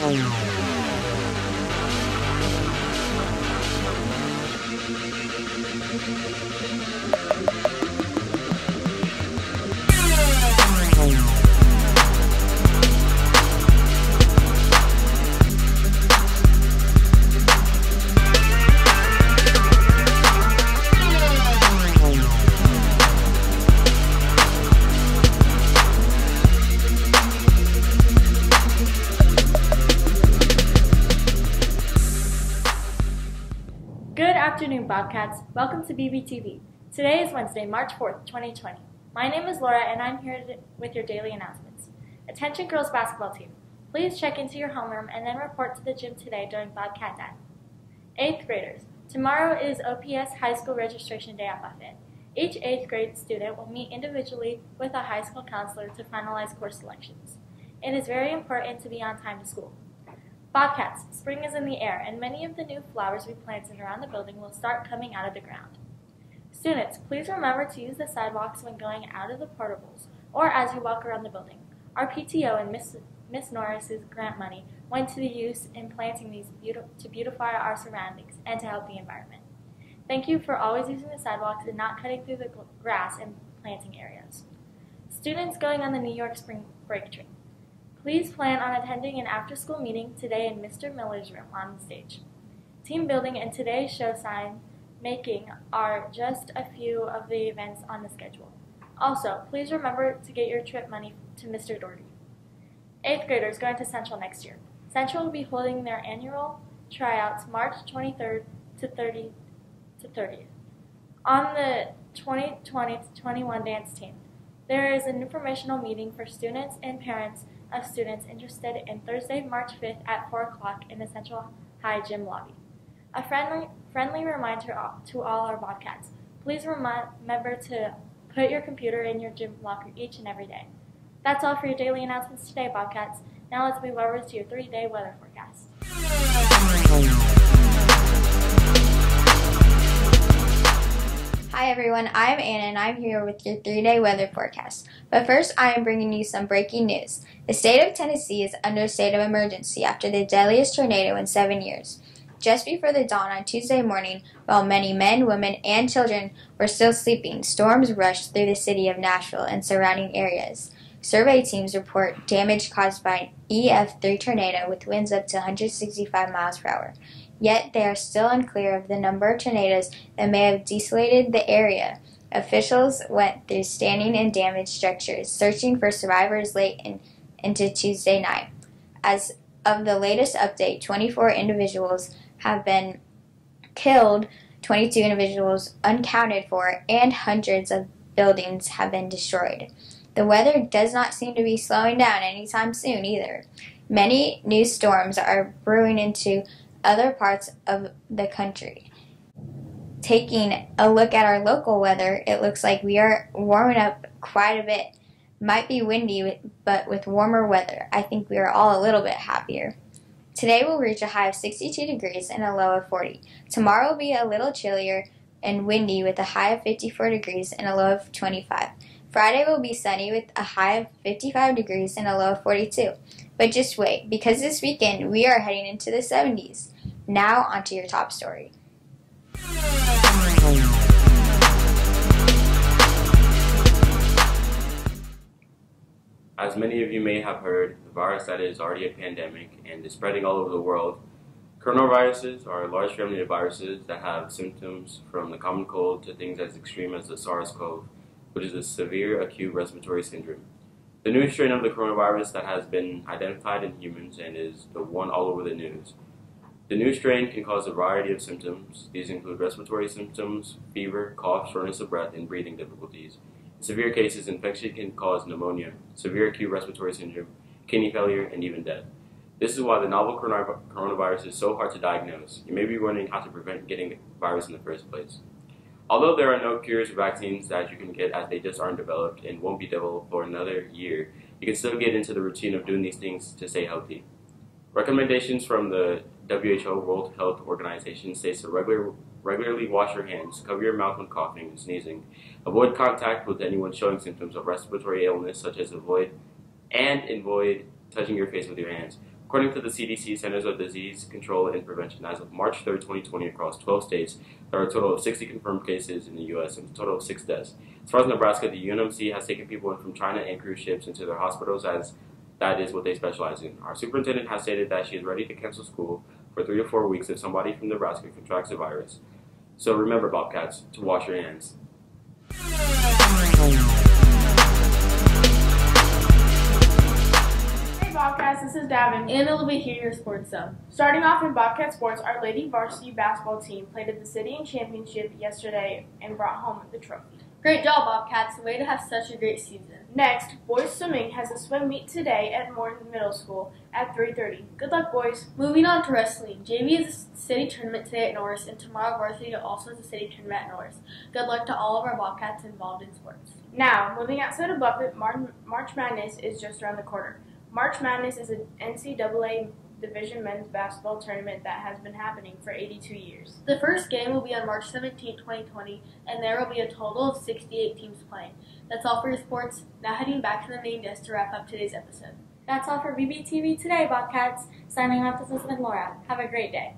Good afternoon, Bobcats. Welcome to BBTV. Today is Wednesday, March 4th, 2020. My name is Laura, and I'm here with your daily announcements. Attention girls basketball team. Please check into your homeroom and then report to the gym today during Bobcat Day. Eighth graders. Tomorrow is OPS High School registration day at Buffett. Each eighth grade student will meet individually with a high school counselor to finalize course selections. It is very important to be on time to school. Bobcats, spring is in the air, and many of the new flowers we planted around the building will start coming out of the ground. Students, please remember to use the sidewalks when going out of the portables or as you walk around the building. Our PTO and Miss, Miss Norris's grant money went to the use in planting these to beautify our surroundings and to help the environment. Thank you for always using the sidewalks and not cutting through the grass in planting areas. Students going on the New York spring break trip. Please plan on attending an after school meeting today in Mr. Miller's room on the stage. Team building and today's show sign making are just a few of the events on the schedule. Also, please remember to get your trip money to Mr. Doherty. Eighth graders going to Central next year. Central will be holding their annual tryouts March 23rd to 30 to 30th. On the 2020-21 dance team, there is an informational meeting for students and parents of students interested in Thursday, March 5th at 4 o'clock in the Central High Gym lobby. A friendly, friendly reminder to all our Bobcats. Please remember to put your computer in your gym locker each and every day. That's all for your daily announcements today, Bobcats. Now let's move over to your three-day weather forecast. Hi everyone, I'm Anna and I'm here with your three day weather forecast. But first, I am bringing you some breaking news. The state of Tennessee is under state of emergency after the deadliest tornado in seven years. Just before the dawn on Tuesday morning, while many men, women, and children were still sleeping, storms rushed through the city of Nashville and surrounding areas. Survey teams report damage caused by an EF3 tornado with winds up to 165 miles per hour. Yet they are still unclear of the number of tornadoes that may have desolated the area. Officials went through standing and damaged structures, searching for survivors late in, into Tuesday night. As of the latest update, 24 individuals have been killed, 22 individuals uncounted for, and hundreds of buildings have been destroyed. The weather does not seem to be slowing down anytime soon either. Many new storms are brewing into other parts of the country. Taking a look at our local weather, it looks like we are warming up quite a bit. Might be windy, but with warmer weather, I think we are all a little bit happier. Today we'll reach a high of 62 degrees and a low of 40. Tomorrow will be a little chillier and windy with a high of 54 degrees and a low of 25. Friday will be sunny with a high of 55 degrees and a low of 42. But just wait, because this weekend we are heading into the 70s. Now, onto your top story. As many of you may have heard, the virus that is already a pandemic and is spreading all over the world. Coronaviruses are a large family of viruses that have symptoms from the common cold to things as extreme as the SARS CoV, which is a severe acute respiratory syndrome. The new strain of the coronavirus that has been identified in humans and is the one all over the news. The new strain can cause a variety of symptoms. These include respiratory symptoms, fever, cough, shortness of breath, and breathing difficulties. In severe cases, infection can cause pneumonia, severe acute respiratory syndrome, kidney failure, and even death. This is why the novel coronavirus is so hard to diagnose. You may be wondering how to prevent getting the virus in the first place. Although there are no cures or vaccines that you can get as they just aren't developed and won't be developed for another year, you can still get into the routine of doing these things to stay healthy. Recommendations from the WHO World Health Organization states to regular, regularly wash your hands, cover your mouth when coughing and sneezing, avoid contact with anyone showing symptoms of respiratory illness such as avoid and avoid touching your face with your hands. According to the CDC Centers of Disease Control and Prevention, as of March 3, 2020, across 12 states, there are a total of 60 confirmed cases in the U.S. and a total of six deaths. As far as Nebraska, the UNMC has taken people in from China and cruise ships into their hospitals as that is what they specialize in. Our superintendent has stated that she is ready to cancel school for three to four weeks if somebody from Nebraska contracts the virus. So remember, Bobcats, to wash your hands. Bobcats, this is Davin. And it'll be here your sports zone. Starting off in Bobcat sports, our lady varsity basketball team played at the city and championship yesterday and brought home the trophy. Great job, Bobcats. Way to have such a great season. Next, boys swimming has a swim meet today at Morton Middle School at 3:30. Good luck, boys. Moving on to wrestling. JV is a city tournament today at Norris, and tomorrow varsity also has a city tournament at Norris. Good luck to all of our Bobcats involved in sports. Now, moving outside of Buffett, Mar- March Madness is just around the corner. March Madness is an NCAA Division men's basketball tournament that has been happening for 82 years. The first game will be on March 17, 2020, and there will be a total of 68 teams playing. That's all for your sports. Now heading back to the main desk to wrap up today's episode. That's all for BBTV today, Bobcats. Signing off, this has been Laura. Have a great day.